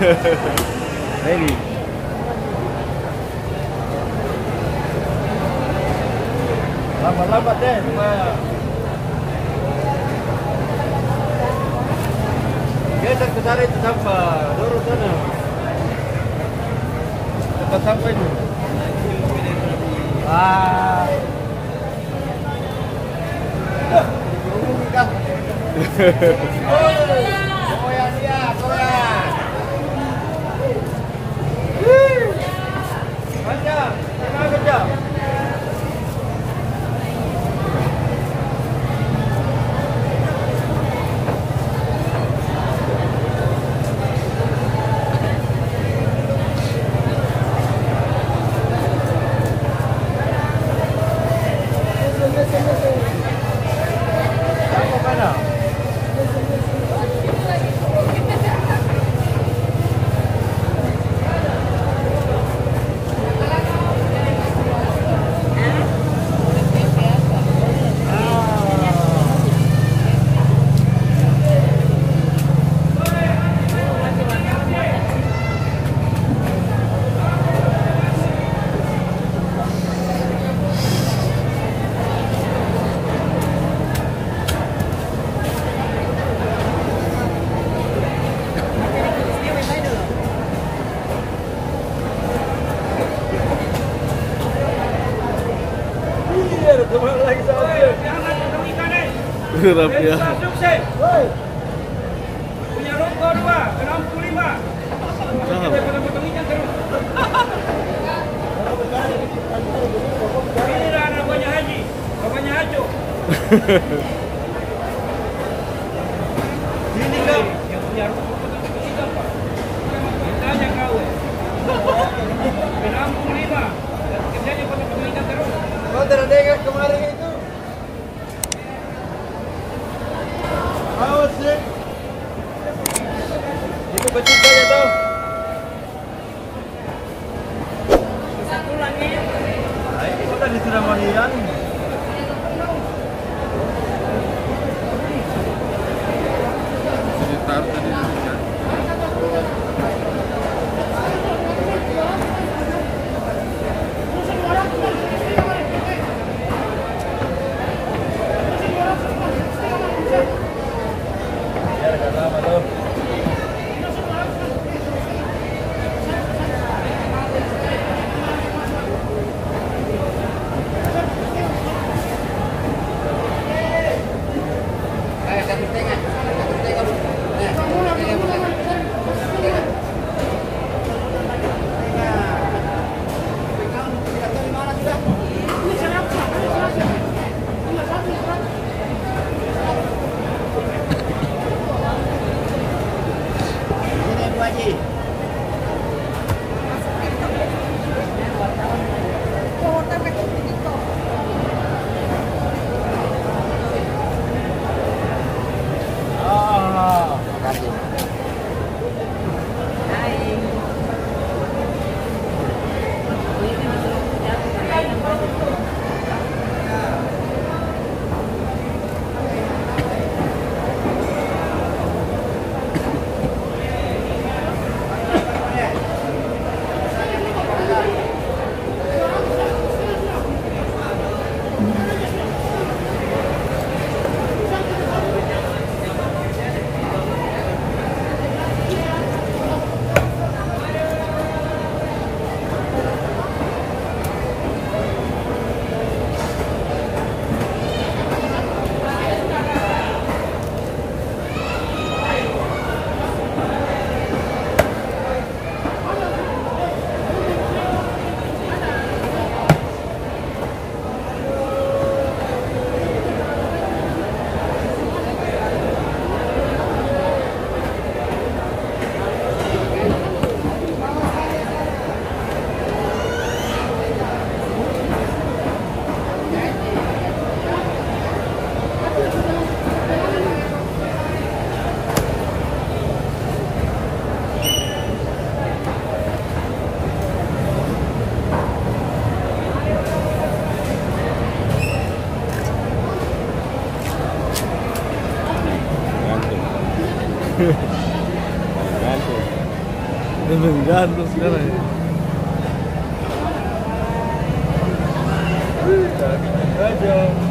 Ready. Lambat-lambat deh supaya Geser ke sana itu sampah, dorong sana. Cepat sampai dulu. Ah. Berumur Sukses. Woi, Punya rokok dua, 65. Kita potong-potong ikan terus. Ini dah anak buahnya Haji, bapaknya Hajo. sini kau. Yang punya rokok potong-potong. Tanya kau. eh. 65. Kerjanya potong-potong ikan terus. Kau tidak Itu kecil البنجان Thank you.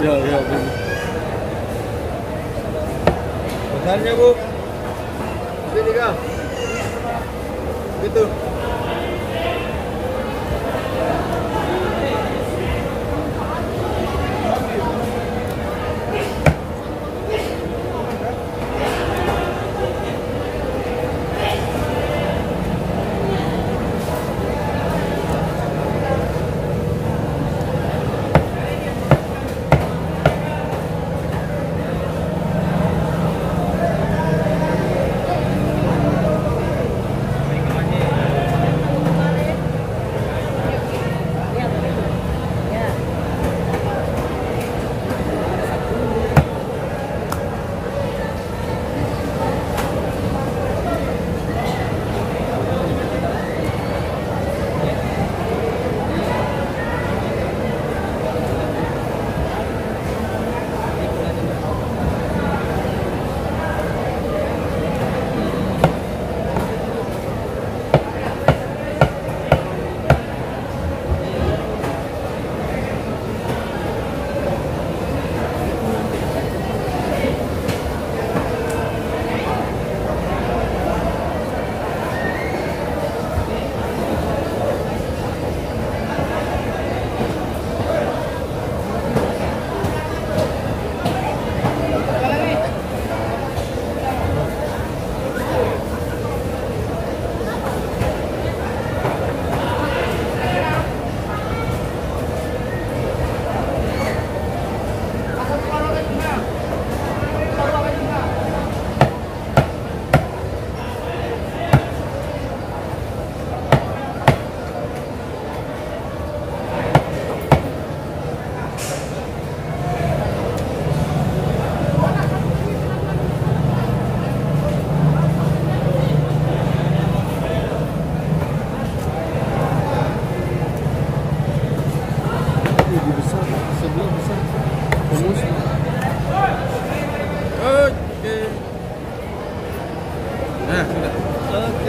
Ya, ya, Bu.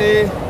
Sydney.